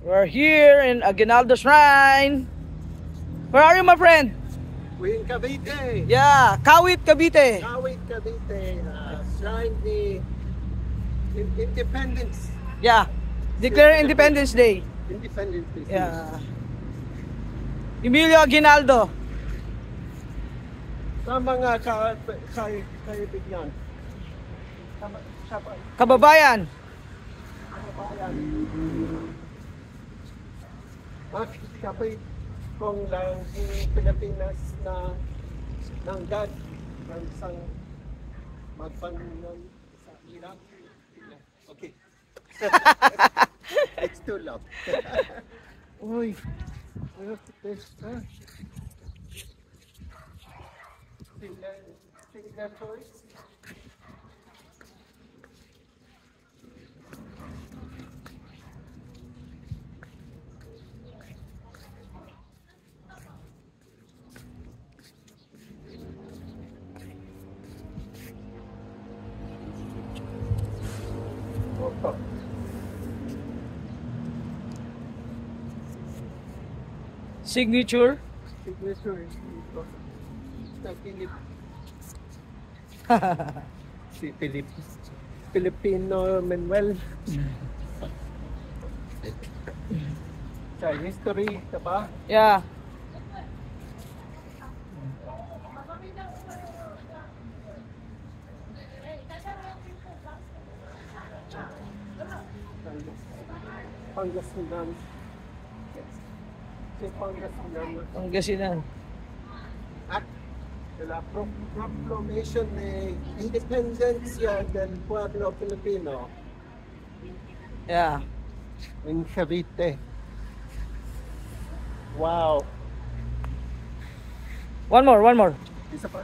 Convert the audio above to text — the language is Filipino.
We're here in Aguinaldo Shrine. Where are you, my friend? We're in Cavite. Yeah, Kawit, Cavite. Kawit, Cavite. Uh, shrine ni in- Independence. Yeah, declare Independence Day. Independence Day. Yeah. Emilio Aguinaldo. Sa mga ka, kay, kaibigan. Sa Kababayan. Kabayan. At kapay kung lang in Pilipinas na nanggan ng isang magpanunan sa Iraq. Okay. It's too loud. Uy. At this. Huh? Signa- Signatories. Opo. Signature. Signatories dito. Sa Pilip. si Pilip. Filipino Manuel. Sa history, diba? Yeah. Pangasinan. Si Pangasinan. Pangasinan. De la Pro- Proclamation de Independencia del Pueblo Filipino Yeah. in Cavite. Wow. One more, one more. Isa pa.